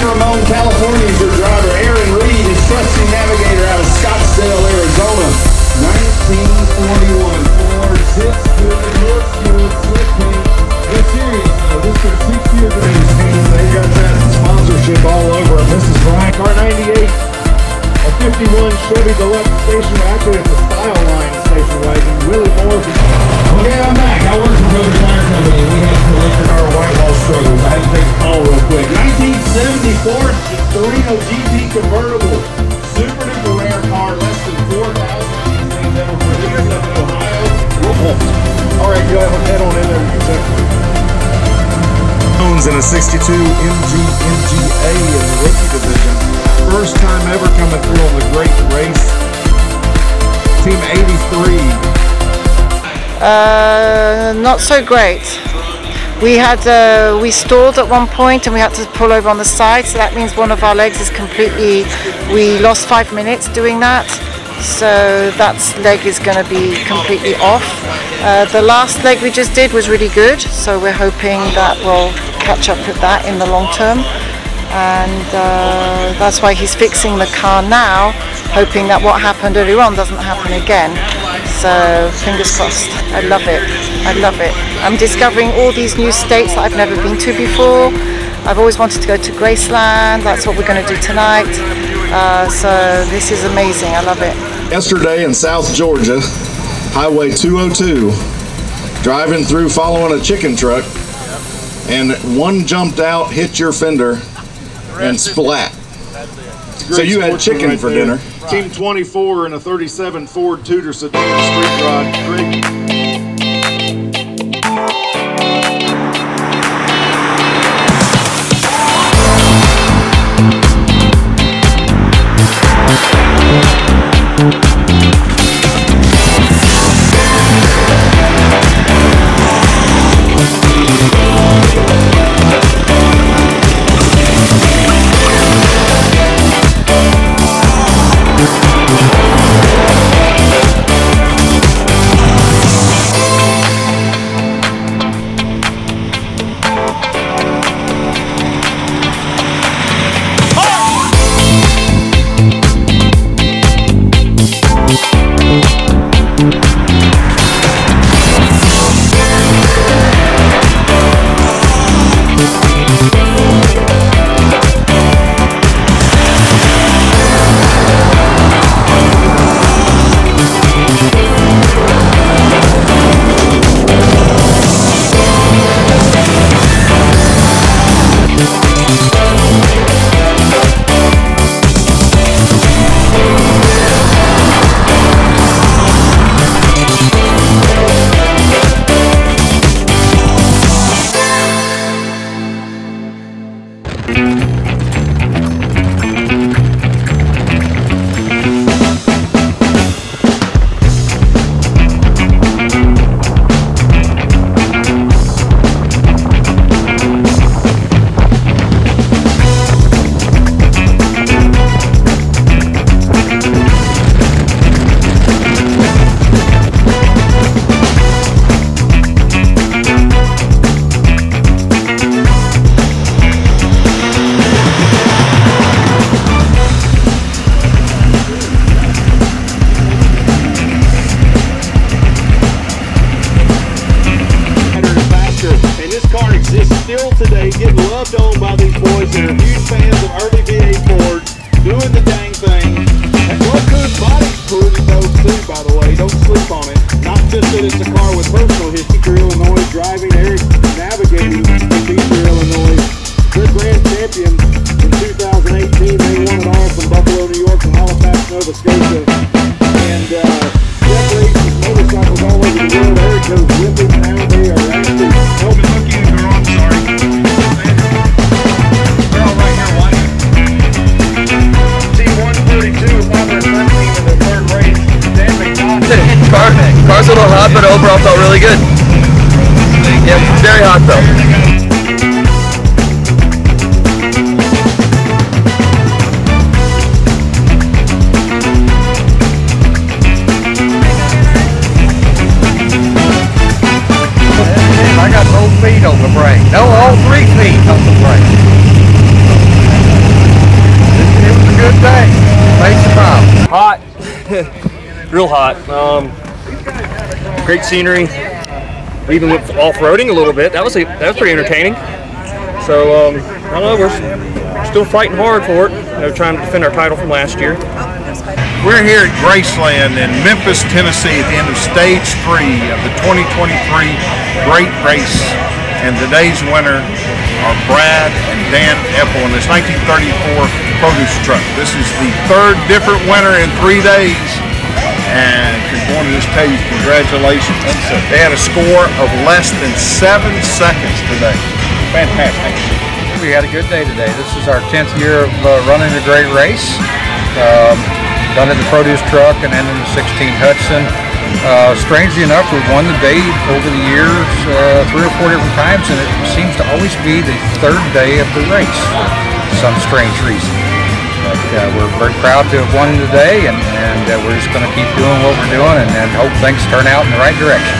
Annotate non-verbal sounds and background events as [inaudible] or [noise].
Ramon, California is your driver. Aaron Reed is trusty navigator out of Scottsdale, Arizona. 1941 Ford, sits good, looks good, slick paint. They're serious though. This is six years of age team. They got that sponsorship all over them. This is Brian Car 98. A 51 Chevy Deluxe station, actually it's a style line station wagon. Willie Moore. Okay, I'm back. I work for Brother Tire Company. We had some electric car whitewall struggles. I had to take a call real quick. 1974 Torino GT convertible. Super duper rare car, less than 4,000 these things ever produced up in Ohio. All right, you have a head on in there. You check. Jones in a 62 MG MGA in the rookie division. First time ever coming through on the great race. Team 83. Uh, not so great. We had uh, we stalled at one point and we had to pull over on the side, so that means one of our legs is completely. We lost five minutes doing that, so that leg is going to be completely off. Uh, the last leg we just did was really good, so we're hoping that we'll catch up with that in the long term. And uh, that's why he's fixing the car now, hoping that what happened earlier on doesn't happen again. So fingers crossed. I love it. I love it. I'm discovering all these new states that I've never been to before. I've always wanted to go to Graceland. That's what we're going to do tonight. Uh, so this is amazing. I love it. Yesterday in South Georgia, Highway 202, driving through following a chicken truck, and one jumped out, hit your fender, and splat. So you had chicken for dinner. Team 24 in a 37 Ford Tudor sedan street rod. Great. Loved on by these boys that are huge fans of early V8 Ford, doing the dang thing. And Roku's body's pretty dope too, by the way. Don't sleep on it. Not just that it's a car with personal history, Illinois, driving, Eric navigating in Beecher, Illinois. Good grand champions in 2018. They won it all from Buffalo, New York, to Halifax, Nova Scotia. And uh, Jeff races motorcycles all over the world. Eric goes with Car, car's a little hot, but overall felt really good. Yeah, very hot though. I got both feet on the brake. No, all three feet on the brake. It, it was a good day. Thanks for coming. Hot, [laughs] real hot. Um, great scenery. We even went off-roading a little bit. That was a, that was pretty entertaining. So um, I don't know. We're still fighting hard for it. You know, trying to defend our title from last year. We're here at Graceland in Memphis, Tennessee at the end of stage three of the 2023 Great Race. And today's winner are Brad and Dan Epple in this 1934 produce truck. This is the third different winner in three days. And can want to just tell you congratulations. They had a score of less than seven seconds today. Fantastic. We had a good day today. This is our 10th year of uh, running the great race. Um, done in the produce truck and then in the 16 Hudson. Uh, strangely enough, we've won the day over the years uh, three or four different times, and it seems to always be the third day of the race for some strange reason. Uh, we're very proud to have won today, and, and uh, we're just going to keep doing what we're doing and, and hope things turn out in the right direction.